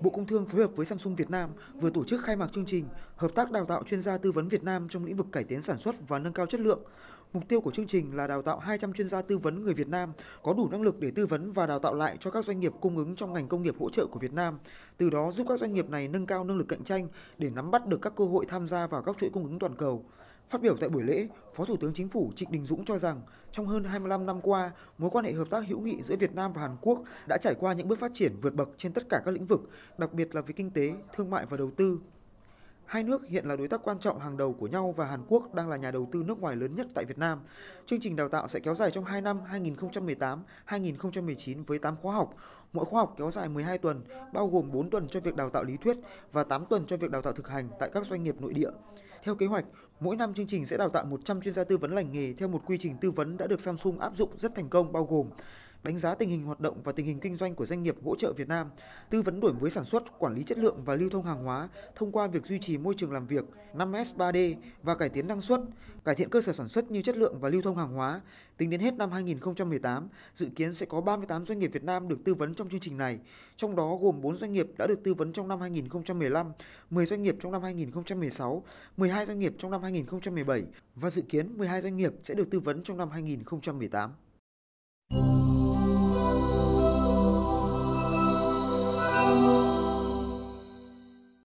Bộ Công Thương phối hợp với Samsung Việt Nam vừa tổ chức khai mạc chương trình Hợp tác đào tạo chuyên gia tư vấn Việt Nam trong lĩnh vực cải tiến sản xuất và nâng cao chất lượng. Mục tiêu của chương trình là đào tạo 200 chuyên gia tư vấn người Việt Nam có đủ năng lực để tư vấn và đào tạo lại cho các doanh nghiệp cung ứng trong ngành công nghiệp hỗ trợ của Việt Nam, từ đó giúp các doanh nghiệp này nâng cao năng lực cạnh tranh để nắm bắt được các cơ hội tham gia vào các chuỗi cung ứng toàn cầu. Phát biểu tại buổi lễ, Phó Thủ tướng Chính phủ Trịnh Đình Dũng cho rằng trong hơn 25 năm qua, mối quan hệ hợp tác hữu nghị giữa Việt Nam và Hàn Quốc đã trải qua những bước phát triển vượt bậc trên tất cả các lĩnh vực, đặc biệt là về kinh tế, thương mại và đầu tư. Hai nước hiện là đối tác quan trọng hàng đầu của nhau và Hàn Quốc đang là nhà đầu tư nước ngoài lớn nhất tại Việt Nam. Chương trình đào tạo sẽ kéo dài trong 2 năm 2018-2019 với 8 khóa học. Mỗi khóa học kéo dài 12 tuần, bao gồm 4 tuần cho việc đào tạo lý thuyết và 8 tuần cho việc đào tạo thực hành tại các doanh nghiệp nội địa. Theo kế hoạch, mỗi năm chương trình sẽ đào tạo 100 chuyên gia tư vấn lành nghề theo một quy trình tư vấn đã được Samsung áp dụng rất thành công bao gồm đánh giá tình hình hoạt động và tình hình kinh doanh của doanh nghiệp hỗ trợ Việt Nam, tư vấn đổi mới sản xuất, quản lý chất lượng và lưu thông hàng hóa thông qua việc duy trì môi trường làm việc 5S 3D và cải tiến năng suất, cải thiện cơ sở sản xuất như chất lượng và lưu thông hàng hóa. Tính đến hết năm 2018, dự kiến sẽ có 38 doanh nghiệp Việt Nam được tư vấn trong chương trình này, trong đó gồm 4 doanh nghiệp đã được tư vấn trong năm 2015, 10 doanh nghiệp trong năm 2016, 12 doanh nghiệp trong năm 2017 và dự kiến 12 doanh nghiệp sẽ được tư vấn trong năm 2018.